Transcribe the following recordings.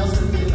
doesn't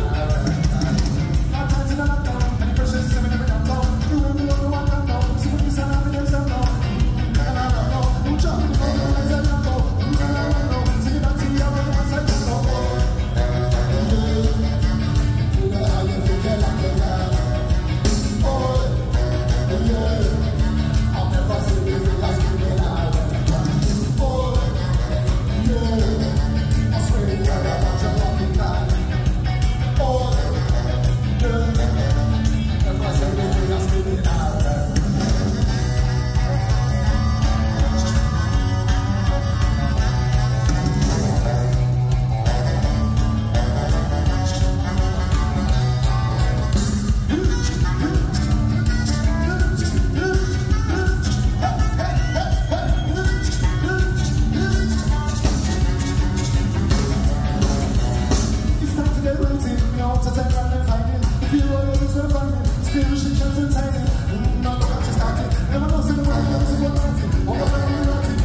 inside it. Mm, my God, she started. Never know, say the world, never see what party.